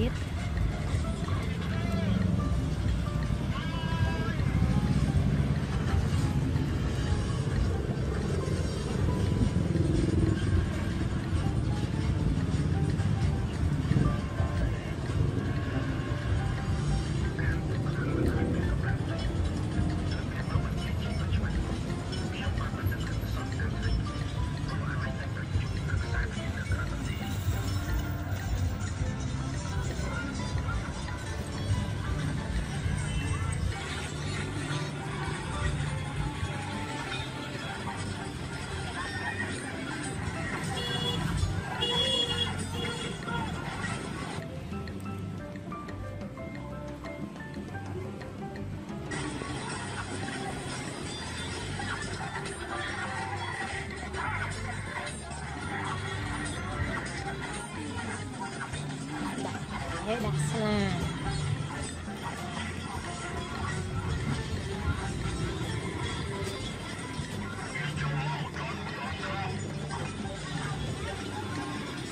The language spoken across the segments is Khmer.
pahit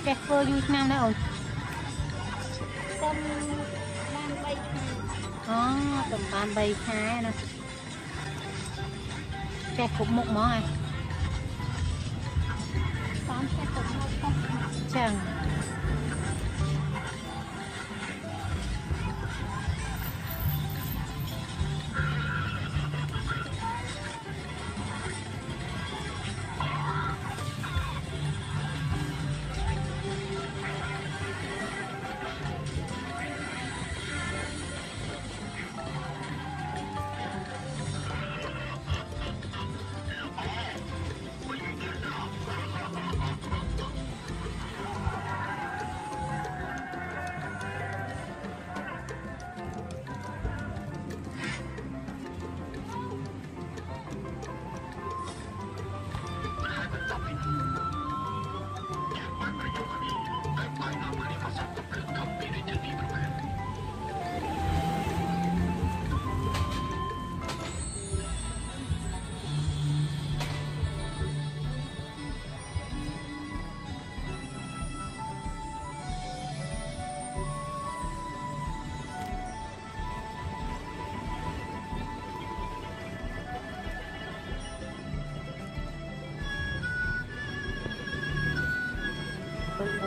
ចេះធ្វើយូរឆ្នាំដែរអូនសុំបាន3ខែអូតំបាន3ខែណាចេះគ្រប់មុខហ្មងហ៎តាមចេះទៅមកខុសចឹង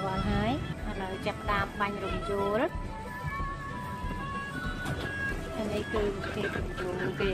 រាល់ហើយឥឡូវចាប់តាមបាញ់រំយោលអានេះគឺគេរំយោលគេ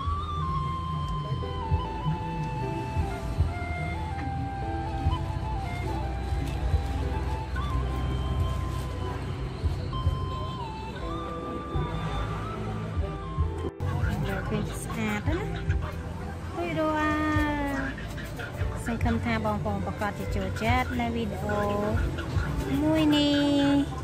ង្ឃឹមថាបងប្អូនប្រកាសជាចូលចិត្តនៅវីដេអូមួយនេះ